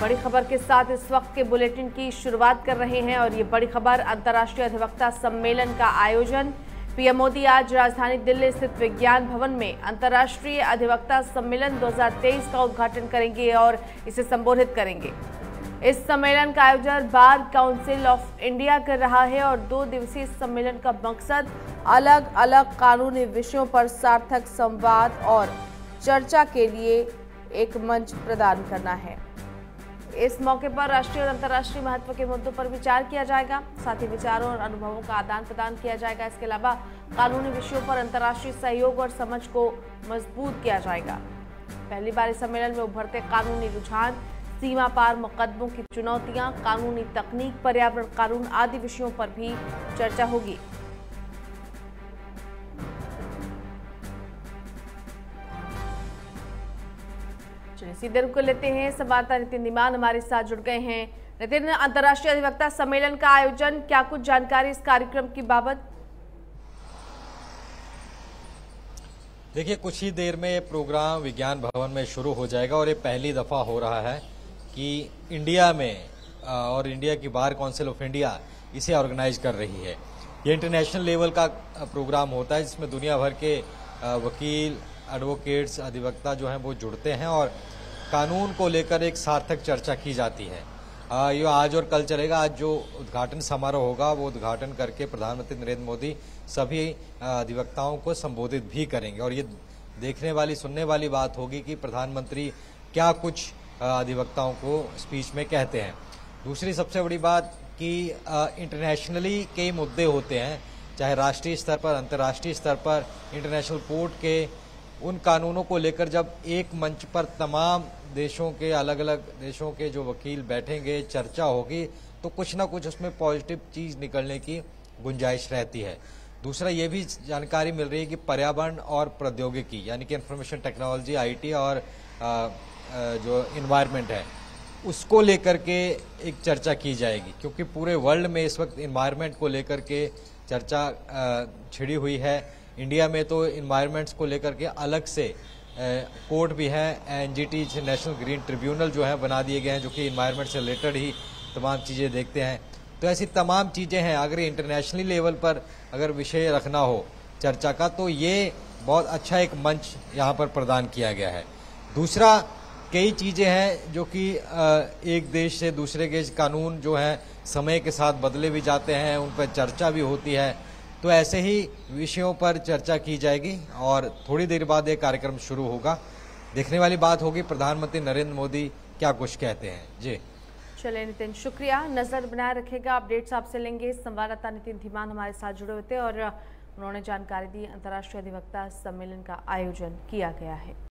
बड़ी खबर के साथ इस वक्त के बुलेटिन की शुरुआत कर रहे हैं और ये बड़ी खबर अंतर्राष्ट्रीय अधिवक्ता सम्मेलन का आयोजन। पीएम मोदी आज राजधानी दिल्ली स्थित विज्ञान भवन में अंतर्राष्ट्रीय अधिवक्ता सम्मेलन 2023 का उद्घाटन करेंगे और इसे संबोधित करेंगे। इस सम्मेलन का आयोजन बार काउंसिल ऑफ़ इंडिया कर रहा है और दो दिवसीय सम्मेलन का मकसद अलग अलग कानूनी विषयों पर सार्थक संवाद और चर्चा के लिए एक मंच प्रदान करना है। इस मौके पर राष्ट्रीय और अंतर्राष्ट्रीय महत्व के मुद्दों पर विचार किया जाएगा। साथ ही विचारों और अनुभवों का आदान प्रदान किया जाएगा। इसके अलावा कानूनी विषयों पर अंतर्राष्ट्रीय सहयोग और समझ को मज़बूत किया जाएगा। पहली बार इस सम्मेलन में उभरते कानूनी रुझान, सीमा पार मुकदमों की चुनौतियाँ, कानूनी तकनीक, पर्यावरण कानून आदि विषयों पर भी चर्चा होगी। चलिए सीधे रुक लेते हैं संवाददाता नितिन दीमान हमारे साथ जुड़ गए हैं। नितिन, अंतर्राष्ट्रीय अधिवक्ता सम्मेलन का आयोजन, क्या कुछ जानकारी इस कार्यक्रम की बाबत? देखिए, कुछ ही देर में प्रोग्राम विज्ञान भवन में शुरू हो जाएगा और ये पहली दफ़ा हो रहा है कि इंडिया में और इंडिया की बार काउंसिल ऑफ़ इंडिया इसे ऑर्गेनाइज कर रही है। ये इंटरनेशनल लेवल का प्रोग्राम होता है जिसमें दुनिया भर के वकील एडवोकेट्स अधिवक्ता जो हैं, वो जुड़ते हैं और कानून को लेकर एक सार्थक चर्चा की जाती है। ये आज और कल चलेगा। आज जो उद्घाटन समारोह होगा, वो उद्घाटन करके प्रधानमंत्री नरेंद्र मोदी सभी अधिवक्ताओं को संबोधित भी करेंगे। और ये देखने वाली, सुनने वाली बात होगी कि प्रधानमंत्री क्या कुछ अधिवक्ताओं को स्पीच में कहते हैं। दूसरी सबसे बड़ी बात कि इंटरनेशनली कई मुद्दे होते हैं, चाहे राष्ट्रीय स्तर पर, अंतर्राष्ट्रीय स्तर पर इंटरनेशनल कोर्ट के उन कानूनों को लेकर जब एक मंच पर तमाम देशों के अलग अलग देशों के जो वकील बैठेंगे चर्चा होगी तो कुछ ना कुछ उसमें पॉजिटिव चीज़ निकलने की गुंजाइश रहती है। दूसरा ये भी जानकारी मिल रही है कि पर्यावरण और प्रौद्योगिकी यानी कि इंफॉर्मेशन टेक्नोलॉजी आईटी और आ, आ, जो इन्वायरमेंट है उसको लेकर के एक चर्चा की जाएगी क्योंकि पूरे वर्ल्ड में इस वक्त इन्वायरमेंट को लेकर के चर्चा छिड़ी हुई है। इंडिया में तो इन्वायरमेंट्स को लेकर के अलग से कोर्ट भी है एनजीटी नेशनल ग्रीन ट्रिब्यूनल जो है बना दिए गए हैं, जो कि इन्वायरमेंट से रिलेटेड ही तमाम चीज़ें देखते हैं। तो ऐसी तमाम चीज़ें हैं अगर इंटरनेशनली लेवल पर अगर विषय रखना हो चर्चा का तो ये बहुत अच्छा एक मंच यहाँ पर प्रदान किया गया है। दूसरा, कई चीज़ें हैं जो कि एक देश से दूसरे के कानून जो है, समय के साथ बदले भी जाते हैं, उन पर चर्चा भी होती है। तो ऐसे ही विषयों पर चर्चा की जाएगी और थोड़ी देर बाद ये कार्यक्रम शुरू होगा। देखने वाली बात होगी, प्रधानमंत्री नरेंद्र मोदी क्या कुछ कहते हैं। जी। चले नितिन, शुक्रिया। नज़र बनाए रखेगा, अपडेट्स आपसे लेंगे। संवाददाता नितिन धीमान हमारे साथ जुड़े हुए थे और उन्होंने जानकारी दी, अंतर्राष्ट्रीय अधिवक्ता सम्मेलन का आयोजन किया गया है।